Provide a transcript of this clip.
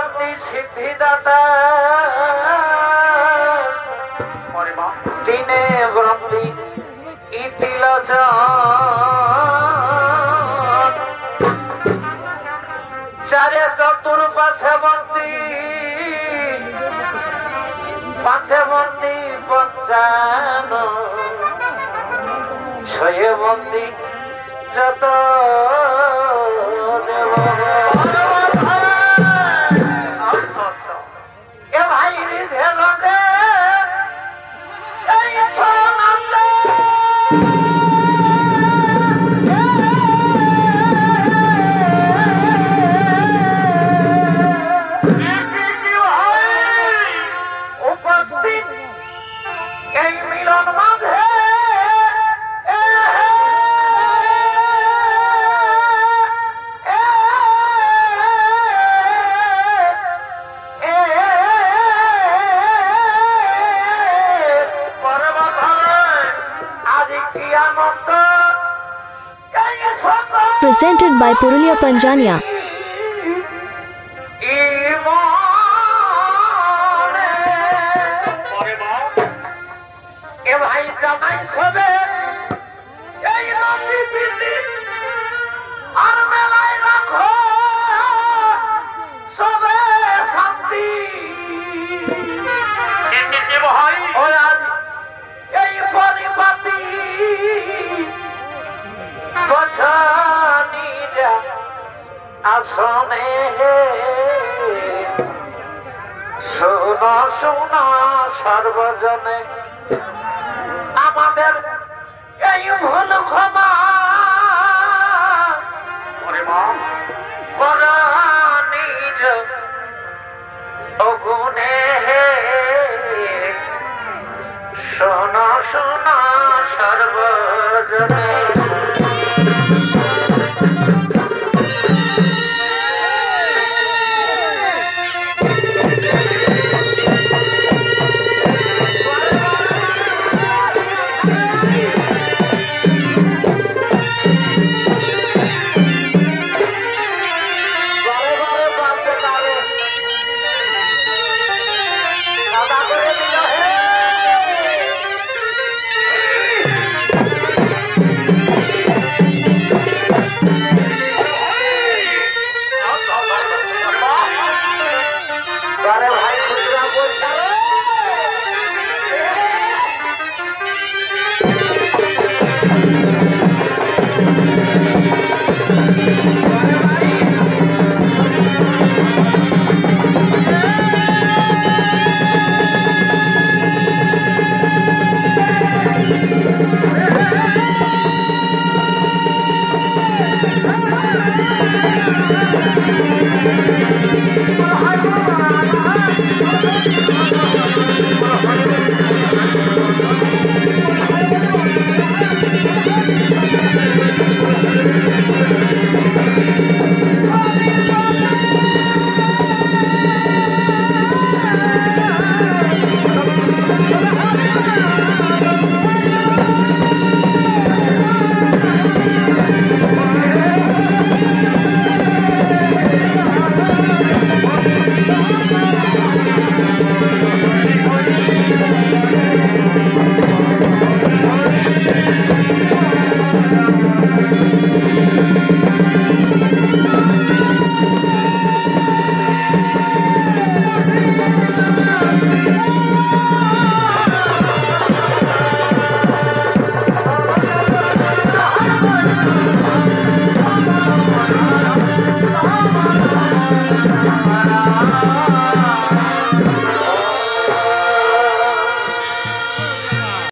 বন্দি সিদ্ধিদাতা। দিনে বন্দি ইতিলচ চারে চতুর্পাশে বন্দি পাঁচে বন্দি পঞ্চান ছয়ে বন্দি যত এ Presented by Purulia Panjania. এ ভাই জামাই সবে এই নাতি পিতি আর মেলায় রাখো। সবে শান্তি। এই পরিপাতি বসানি আসনে। শোনো শোনো সর্বজনে আমাদের এই ভুল ক্ষমা। পরাণীর অগুণে শোনো শোনো সর্বজনে।